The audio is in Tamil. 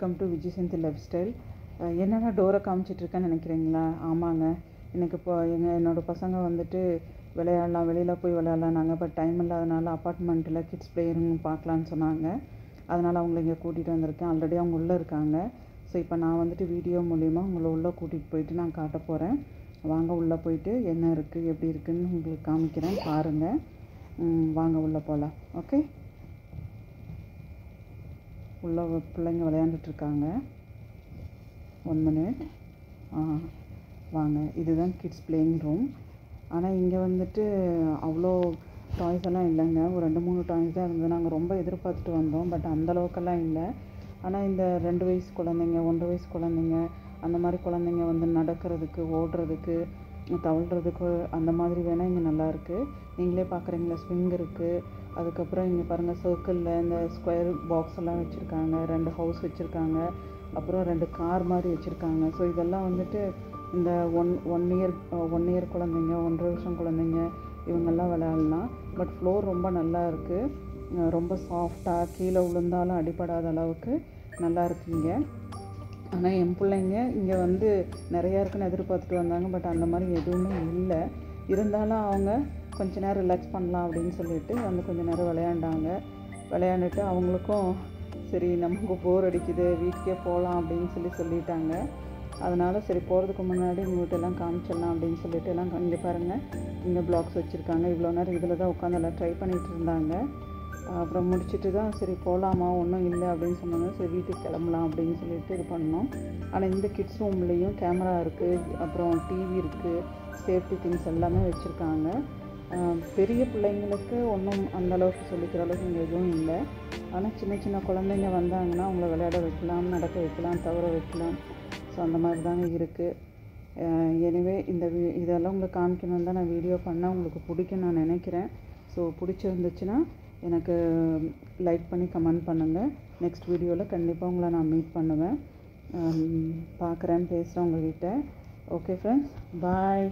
Welcome to Vijay Senthi life style என்னென்ன டோரை காமிச்சிட்ருக்கேன்னு நினைக்கிறீங்களா? ஆமாங்க. எனக்கு இப்போ எங்கள் என்னோடய பசங்க வந்துட்டு விளையாடலாம் வெளியில் போய் விளையாடலாம் நாங்கள் பட் டைம் இல்லாதனால அப்பார்ட்மெண்ட்டில் கிட்ஸ் பிளே ரூம் பார்க்கலான்னு சொன்னாங்க. அதனால் அவங்கள இங்கே கூட்டிகிட்டு வந்திருக்கேன். ஆல்ரெடி அவங்க உள்ளே இருக்காங்க. ஸோ இப்போ நான் வந்துட்டு வீடியோ மூலிமா உங்களை உள்ளே கூட்டிகிட்டு போயிட்டு நான் காட்ட போகிறேன் வாங்க உள்ளே போயிட்டு என்ன இருக்குது எப்படி இருக்குதுன்னு உங்களுக்கு காமிக்கிறேன். பாருங்கள் வாங்க உள்ளே போகலாம் ஓகே உள்ள பிள்ளைங்க விளையாண்டுட்டு இருக்காங்க ஒன் மினிட் ஆ வாங்க. இதுதான் கிட்ஸ் பிளேயிங் ரூம் ஆனால் இங்கே வந்துட்டு அவ்வளோ டாய்ஸ் எல்லாம் இல்லைங்க. ஒரு ரெண்டு மூணு டாய்ஸ் தான் இருந்தது. நாங்கள் ரொம்ப எதிர்பார்த்துட்டு வந்தோம். பட் அந்த அளவுக்கெல்லாம் இல்லை. ஆனால் இந்த ரெண்டு வயசு குழந்தைங்க ஒன்றரை வயசு குழந்தைங்க அந்த மாதிரி குழந்தைங்க வந்து நடக்கிறதுக்கு ஓடுறதுக்கு தவழ்கிறதுக்கு அந்த மாதிரி வேணால் இங்கே நல்லாயிருக்கு நீங்களே பார்க்குறீங்களா ஸ்விங் இருக்குது அதுக்கப்புறம் இங்கே பாருங்கள் சர்க்கிளில் இந்த ஸ்கொயர் பாக்ஸ் எல்லாம் வச்சுருக்காங்க. ரெண்டு ஹவுஸ் வச்சுருக்காங்க. அப்புறம் ரெண்டு கார் மாதிரி வச்சுருக்காங்க. ஸோ இதெல்லாம் வந்துட்டு இந்த one one year one year குழந்தைங்க ஒன்றரை வருஷம் குழந்தைங்க இவங்கெல்லாம் விளையாடலாம். பட் ஃப்ளோர் ரொம்ப நல்லா இருக்குது ரொம்ப சாஃப்டாக கீழே விழுந்தாலும் அடிபடாத அளவுக்கு நல்லா இருக்குங்க. ஆனால் என் பிள்ளைங்க இங்கே வந்து நிறையா இருக்குன்னு எதிர்பார்த்துட்டு வந்தாங்க. பட் அந்த மாதிரி எதுவுமே இல்லை. இருந்தாலும் அவங்க கொஞ்ச நேரம் ரிலாக்ஸ் பண்ணலாம் அப்படின்னு சொல்லிட்டு வந்து கொஞ்ச நேரம் விளையாண்டாங்க. விளையாண்டுட்டு அவங்களுக்கும் சரி நமக்கு போர் அடிக்குது வீட்டுக்கே போகலாம் அப்படின்னு சொல்லி சொல்லிட்டாங்க. அதனால் சரி போகிறதுக்கு முன்னாடி உங்கள்கிட்ட எல்லாம் காமிச்சிடலாம் அப்படின்னு சொல்லிட்டு எல்லாம் இங்கே பாருங்கள் இங்கே பிளாக்ஸ் வச்சுருக்காங்க. இவ்வளோ நேரம் இதில் தான் உட்காந்து எல்லாம் ட்ரை பண்ணிகிட்டு இருந்தாங்க. அப்புறம் முடிச்சுட்டு தான் சரி போகலாமா ஒன்றும் இல்லை அப்படின்னு சொன்னாங்க சரி வீட்டுக்கு கிளம்பலாம் அப்படின்னு சொல்லிட்டு இது பண்ணோம். ஆனால் இந்த கிட்ஸ் ரூம்லேயும் கேமரா இருக்குது அப்புறம் டிவி இருக்குது சேஃப்டி திங்ஸ் எல்லாமே வச்சுருக்காங்க. பெரிய பிள்ளைங்களுக்கு ஒன்றும் அந்த அளவுக்கு சொல்லிக்கிற அளவுக்கு இங்கே எதுவும் இல்லை. ஆனால் சின்ன சின்ன குழந்தைங்க வந்தாங்கன்னா அவங்கள விளையாட வைக்கலாம் நடக்க வைக்கலாம் தவற வைக்கலாம். ஸோ அந்த மாதிரி தாங்க இருக்குது எனிவே இந்த வீ இதெல்லாம் உங்களுக்கு காமிக்கணும்னு தான் நான் வீடியோ பண்ணால் உங்களுக்கு பிடிக்கும் நான் நினைக்கிறேன். ஸோ பிடிச்சிருந்துச்சுன்னா எனக்கு லைக் பண்ணி கமெண்ட் பண்ணுங்கள் நெக்ஸ்ட் வீடியோவில் கண்டிப்பாக உங்களை நான் மீட் பண்ணுவேன். பார்க்குறேன் பேசுகிறேன் உங்கள்கிட்ட ஓகே ஃப்ரெண்ட்ஸ் பாய்